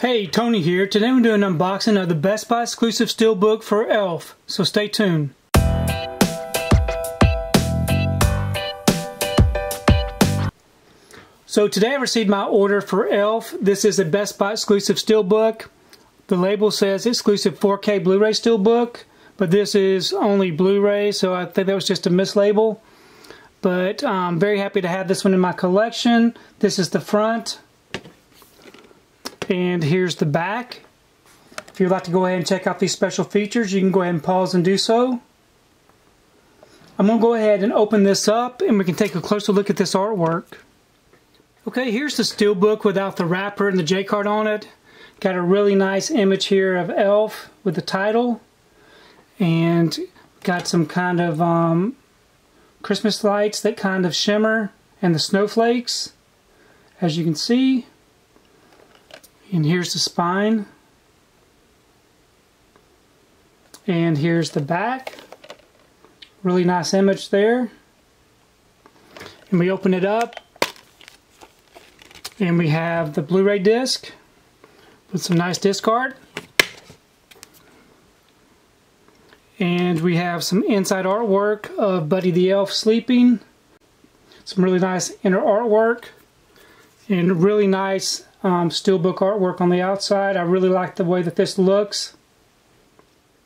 Hey, Tony here. Today we're doing an unboxing of the Best Buy exclusive steelbook for ELF, so stay tuned. So today I received my order for ELF. This is a Best Buy exclusive steelbook. The label says exclusive 4K Blu-ray steelbook, but this is only Blu-ray, so I think that was just a mislabel. But I'm very happy to have this one in my collection. This is the front. And here's the back. If you'd like to go ahead and check out these special features, you can go ahead and pause and do so. I'm going to go ahead and open this up and we can take a closer look at this artwork. Okay, here's the steelbook without the wrapper and the J-card on it. Got a really nice image here of Elf with the title. And got some kind of um, Christmas lights that kind of shimmer and the snowflakes, as you can see. And here's the spine. And here's the back. Really nice image there. And we open it up. And we have the Blu-ray disc with some nice disc art. And we have some inside artwork of Buddy the Elf sleeping. Some really nice inner artwork. And really nice um, steelbook artwork on the outside. I really like the way that this looks.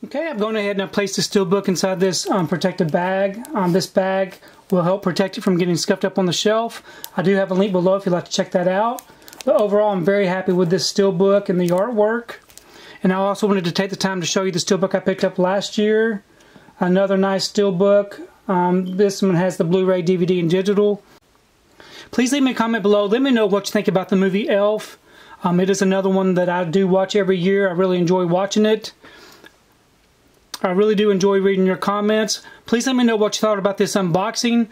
Okay, I'm going ahead and I placed the steelbook inside this um, protective bag. Um, this bag will help protect it from getting scuffed up on the shelf. I do have a link below if you'd like to check that out. But overall, I'm very happy with this steelbook and the artwork. And I also wanted to take the time to show you the steelbook I picked up last year. Another nice steelbook. Um, this one has the Blu-ray, DVD, and digital. Please leave me a comment below. Let me know what you think about the movie Elf. Um, it is another one that I do watch every year. I really enjoy watching it. I really do enjoy reading your comments. Please let me know what you thought about this unboxing.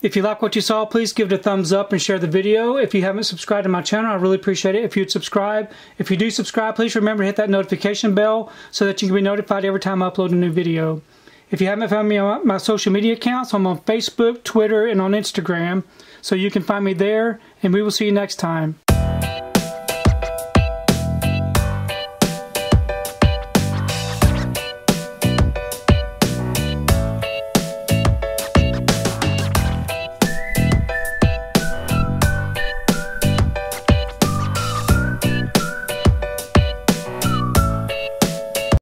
If you like what you saw, please give it a thumbs up and share the video. If you haven't subscribed to my channel, I really appreciate it if you'd subscribe. If you do subscribe, please remember to hit that notification bell so that you can be notified every time I upload a new video. If you haven't found me on my social media accounts, I'm on Facebook, Twitter, and on Instagram. So you can find me there, and we will see you next time.